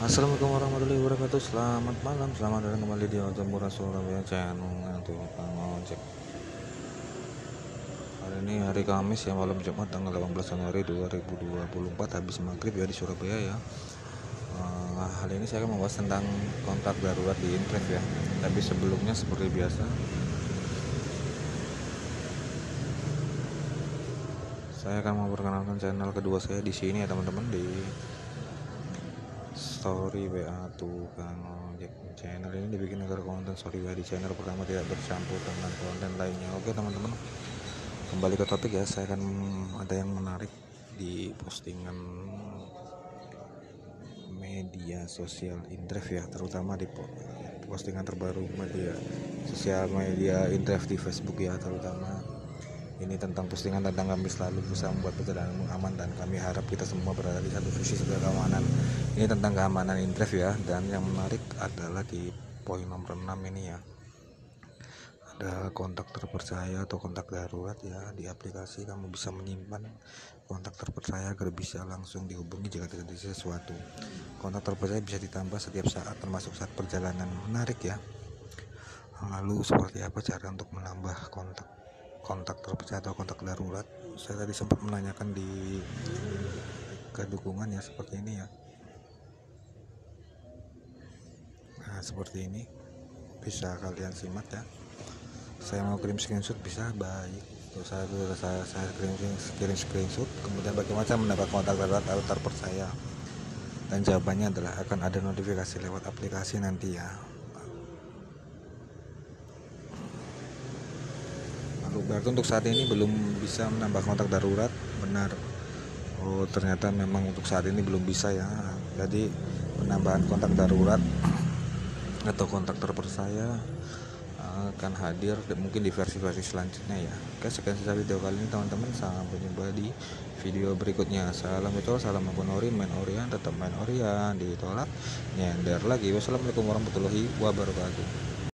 Assalamualaikum warahmatullahi wabarakatuh. Selamat malam, selamat datang kembali di Ojek Surabaya Channel untuk Bang Ojek Hari ini hari Kamis ya malam Jumat tanggal 18 Januari 2024 Habis maghrib ya di Surabaya ya. Uh, Hal ini saya akan membahas tentang kontak darurat di Intref ya. Tapi sebelumnya seperti biasa Saya akan memperkenalkan channel kedua saya di sini ya teman-teman di story WA tukang ojek channel ini dibikin agar konten story WA di channel pertama tidak bercampur dengan konten lainnya. Oke teman-teman kembali ke topik ya. Saya akan ada yang menarik di postingan media sosial Indref ya terutama di postingan terbaru media sosial media Indref di Facebook ya terutama ini tentang postingan tentang kami selalu berusaha membuat perjalanan aman dan kami harap kita semua berada di satu visi segala keamanan. Ini tentang keamanan Indref ya dan yang menarik adalah di poin nomor 6 ini ya. Ada kontak terpercaya atau kontak darurat ya di aplikasi kamu bisa menyimpan kontak terpercaya agar bisa langsung dihubungi jika terjadi sesuatu. Kontak terpercaya bisa ditambah setiap saat termasuk saat perjalanan. Menarik ya. Lalu seperti apa cara untuk menambah kontak kontak terpecah atau kontak darurat. Saya tadi sempat menanyakan di kedukungan ya seperti ini ya. Nah seperti ini. Bisa kalian simak ya. Saya mau kirim screenshot bisa? Baik. Tuh, saya sudah saya, saya kirim, kirim screenshot. Kemudian bagaimana cara mendapat kontak darurat atau terpercaya? Dan jawabannya adalah akan ada notifikasi lewat aplikasi nanti ya berarti untuk saat ini belum bisa menambah kontak darurat benar. Oh ternyata memang untuk saat ini belum bisa ya. Jadi penambahan kontak darurat atau kontak terpercaya akan hadir mungkin di versi-versi selanjutnya ya. Oke sekian saja video kali ini teman-teman. Sampai jumpa di video berikutnya. Salam itu salam aku Nori main Orian tetap main Orian. Ditolak nyender lagi. Wassalamualaikum warahmatullahi wabarakatuh